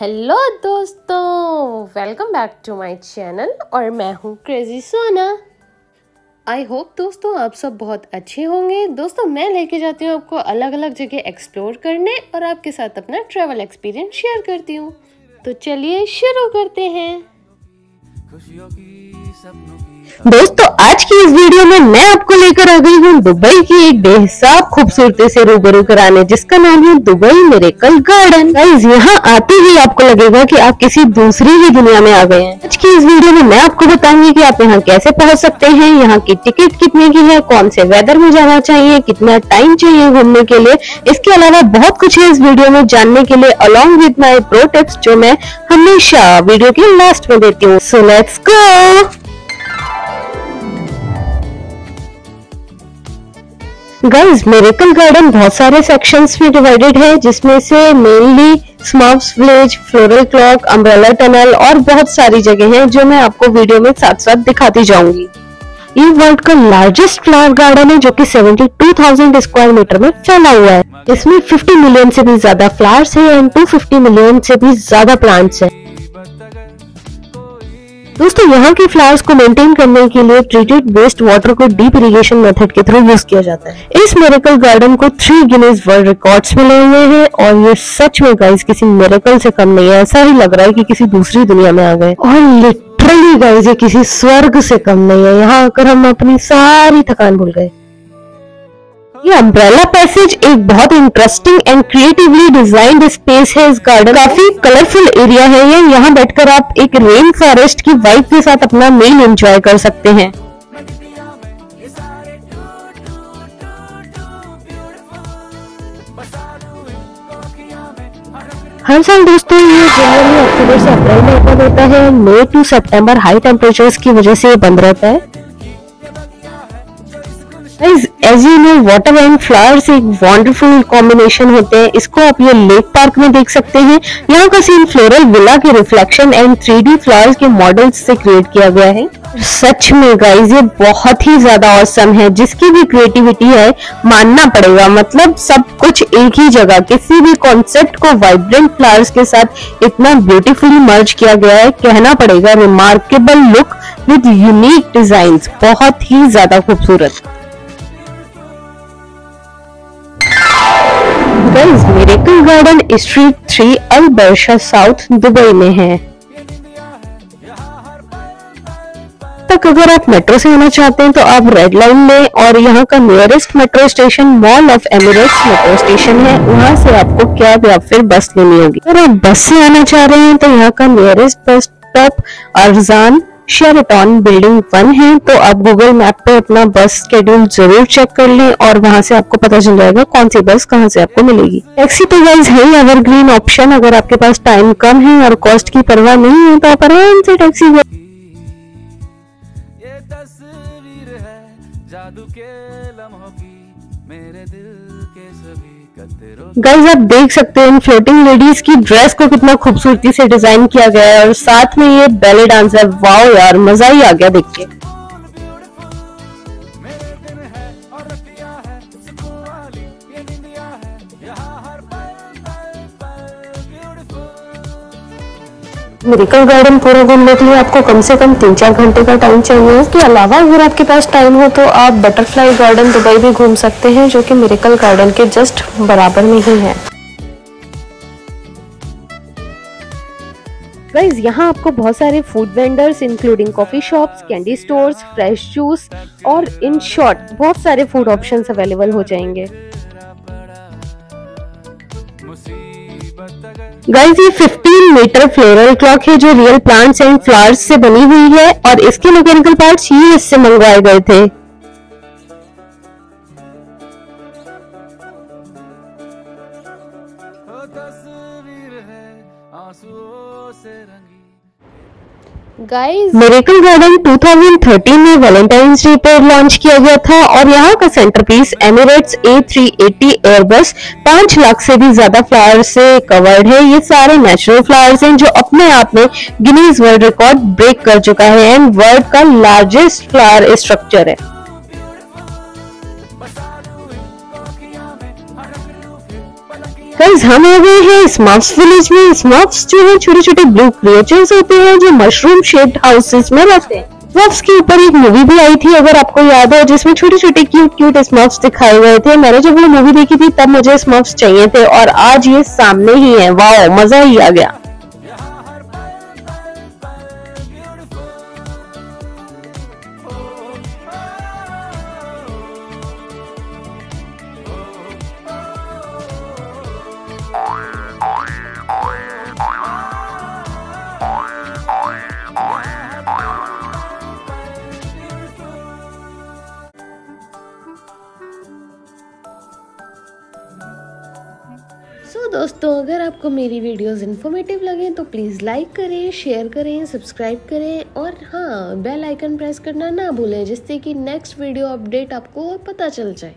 Hello दोस्तों welcome back to my channel और मैं हूँ क्रेजी सोना आई होप दोस्तों आप सब बहुत अच्छे होंगे। दोस्तों, मैं लेके जाती हूँ आपको अलग अलग जगह एक्सप्लोर करने और आपके साथ अपना ट्रैवल एक्सपीरियंस शेयर करती हूँ। तो चलिए शुरू करते हैं। दोस्तों, आज की इस वीडियो में मैं आपको लेकर आ गई हूँ दुबई की एक बेहिसाब खूबसूरती से रूबरू कराने, जिसका नाम है दुबई मेरेकल गार्डन। गाइस यहाँ आते ही आपको लगेगा कि आप किसी दूसरी ही दुनिया में आ गए हैं। आज की इस वीडियो में मैं आपको बताऊँगी कि आप यहाँ कैसे पहुँच सकते हैं, यहाँ की टिकट कितने की है, कौन से वेदर में जाना चाहिए, कितना टाइम चाहिए घूमने के लिए। इसके अलावा बहुत कुछ है इस वीडियो में जानने के लिए along with my pro tips जो मैं हमेशा वीडियो के लास्ट में देती हूँ। So let's go guys miracle garden बहुत सारे सेक्शंस में डिवाइडेड है जिसमें से mainly Smurfs village floral clock umbrella tunnel और बहुत सारी जगह हैं जो मैं आपको वीडियो में साथ साथ दिखाती जाऊँगी। ये वर्ल्ड का लार्जेस्ट फ्लावर गार्डन है जो कि 72,000 स्क्वायर मीटर में फैला हुआ है। इसमें 50 मिलियन से भी ज़्यादा फ्लावर्स है एंड 250 मिलियन से भी ज़्यादा प्लांट्स है। दोस्तों, यहाँ के फ्लावर्स को मेंटेन करने के लिए ट्रीटेड वेस्ट वाटर को डीप इरिगेशन मेथड के थ्रू यूज़ किया जाता है। इस मेरेकल गार्डन को थ्री गिनीज वर्ल्ड रिकॉर्ड्स मिले हुए हैं और ये सच में गाइस किसी मेरेकल से कम नहीं है। ऐसा ही लग रहा है कि किसी दूसरी दुनिया में आ गए। और लिटरली गाइस ये किसी स्वर्ग से कम नहीं है। यहाँ आकर हम अपनी सारी थकान भूल गए। ये अम्ब्रेला पैसेज एक बहुत interesting and creatively designed space है इस गार्डन काफ़ी कलरफुल एरिया है ये। यहाँ बैठकर आप एक रेन फॉरेस्ट की वाइब के साथ अपना मील एंजॉय कर सकते हैं। हर साल दोस्तों, ये जनवरी अक्टूबर से अप्रैल में ओपन होता है। मई टू सितंबर हाई टेम्परेचर्स की वजह से ये बंद रहता है। As you know water and flowers एक वंडरफुल कॉम्बिनेशन होते हैं। इसको आप ये लेक पार्क में देख सकते हैं। यहाँ का सीन फ्लोरल विला के reflection and three D flowers के मॉडल्स से क्रिएट किया गया है। सच में गाइज़ ये बहुत ही ज़्यादा औसम है। जिसकी भी क्रिएटिविटी है, मानना पड़ेगा। मतलब सब कुछ एक ही जगह। किसी भी कॉन्सेप्ट को वाइब्रेंट फ्लावर्स के साथ इतना ब्यूटीफुली मर्ज किया गया है। कहना पड़ेगा remarkable look with unique design बहुत ही ज़्यादा खूबसूरत। Guys Miracle Garden street three Al Barsha South Dubai में है। तक अगर आप मेट्रो से आना चाहते हैं तो आप रेड लाइन में और यहाँ का nearest metro station Mall of Emirates metro station है। वहाँ से आपको कैब या फिर बस लेनी होगी। अगर आप बस से आना चाह रहे हैं तो यहाँ का nearest bus stop Arjan Sheraton building one है तो आप गूगल मैप पे अपना बस स्केड्यूल ज़रूर चेक कर लें और वहाँ से आपको पता चल जाएगा कौन सी बस कहाँ से आपको मिलेगी। टैक्सी तो गाइज़ है एवरग्रीन ऑप्शन अगर आपके पास टाइम कम है और कॉस्ट की परवाह नहीं है तो आप आराम से टैक्सी जादू के लम्हों की, मेरे दिल के सभी गाइज़ आप देख सकते हैं इन फ्लोटिंग लेडीज़ की ड्रेस को कितना खूबसूरती से डिज़ाइन किया गया है और साथ में ये बैले डांस है वाओ यार, मज़ा ही आ गया देख के। मेरिकल गार्डन पूरा घूमने के लिए आपको कम से कम तीन चार घंटे का टाइम चाहिए। इसके अलावा अगर आपके पास टाइम हो तो आप बटरफ्लाई गार्डन दुबई भी घूम सकते हैं, जो कि मेरिकल गार्डन के जस्ट बराबर में ही है। गाइज़ यहाँ आपको बहुत सारे food vendors including coffee shops candy stores fresh juice और इन शॉर्ट बहुत सारे फ़ूड ऑप्शंस अवेलेबल हो जाएँगे। गाइस ये 15 मीटर फ्लोरल क्लॉक है जो रियल प्लांट्स एंड फ्लावर्स से बनी हुई है और इसके मैकेनिकल पार्ट्स यूएस इससे मंगवाए गए थे। गाइस मेरेकल गार्डन 2013 में वैलेंटाइंस डे पर लॉन्च किया गया था और यहाँ का centre centrepiece Emirates A380 Airbus पाँच लाख से भी ज़्यादा फ्लावर से कवर्ड है। ये सारे नेचुरल फ्लावर्स हैं जो अपने आप में गिनीज वर्ल्ड रिकॉर्ड ब्रेक कर चुका है एंड वर्ल्ड का लार्जेस्ट फ्लावर स्ट्रक्चर है। गाइस हम आ गए हैं स्मार्ट्स विलेज में। स्मार्ट्स जो है छोटे छोटे ब्लू क्रिएचर्स होते हैं जो मशरूम शेप्ड हाउसेस में रहते हैं। स्मॉक्स के ऊपर एक मूवी भी आई थी, अगर आपको याद हो, जिसमें छोटे छोटे क्यूट क्यूट स्मॉक्स दिखाए गए थे। मैंने जब वो मूवी देखी थी, तब मुझे स्मॉक्स चाहिए थे और आज ये सामने ही है। वाह मज़ा ही आ गया। सो so, दोस्तों अगर आपको मेरी वीडियोस इन्फॉर्मेटिव लगे तो प्लीज़ लाइक करें शेयर करें सब्सक्राइब करें और हाँ बेल आइकन प्रेस करना ना भूलें जिससे कि नेक्स्ट वीडियो अपडेट आपको पता चल जाए।